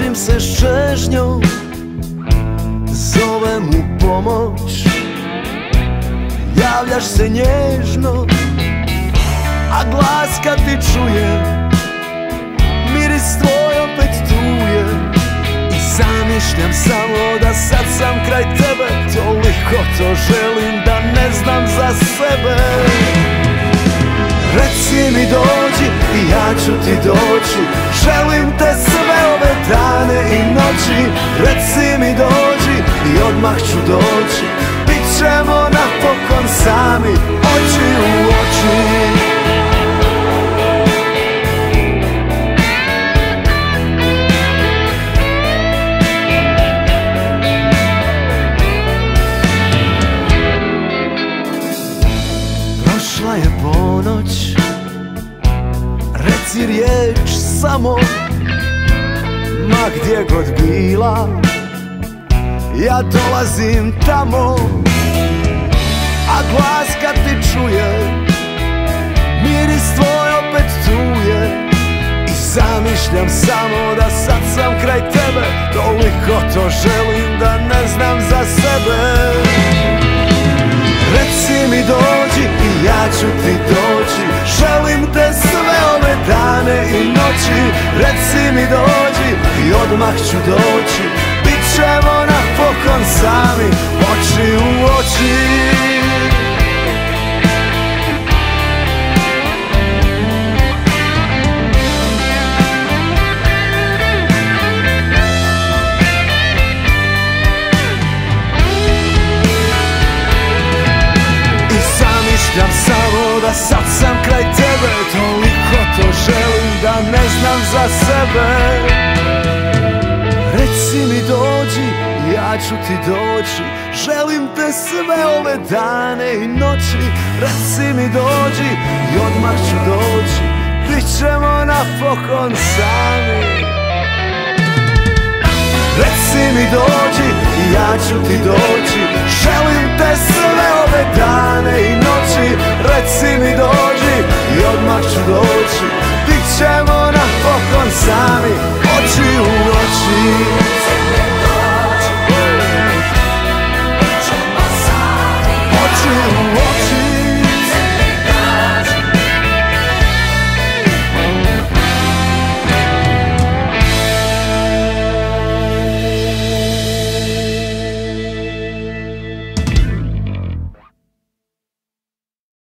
Mučim se s čežnjom Zovem pomoć. Javljaš se nježno A glas kad ti čuje Miris tvoj opet truje I zamišljam samo da sad sam kraj tebe Toliko to želim da ne znam za sebe. Reci mi dođi i ja ću ti doći. Želim te odmah ću doći. Bit ćemo napokon sami oči u oči. Prošla je ponoć. Reci riječ samo Ma gdje god bila Ja dolazim tamo A glas kad ti čuje Miris tvoj opet tu je I zamišljam samo da sad sam kraj tebe Toliko to želim da ne znam za sebe. Reci mi dođi i ja ću ti doći. Želim te sve ove dane i noći. Reci mi dođi i odmah ću doći. Bit ćemo sad sam kraj tebe Toliko to želim da ne znam za sebe. Reci mi dođi, ja ću ti doći. Želim te sve ove dane i noći. Reci mi dođi i odmah ću doći. Bit ćemo napokon sami. Reci mi dođi ja ću ti doći. Želim te sve ove dane i noći to watch you